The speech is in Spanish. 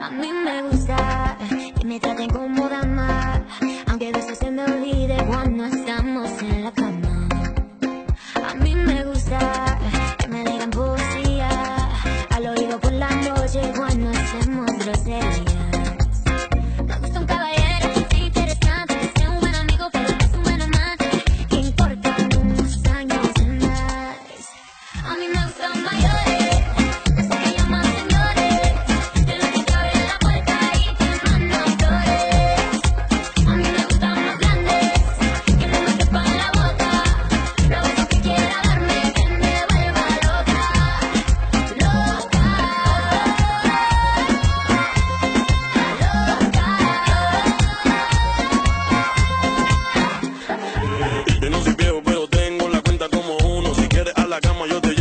A mí me gusta que me traten como dama. la cama yo te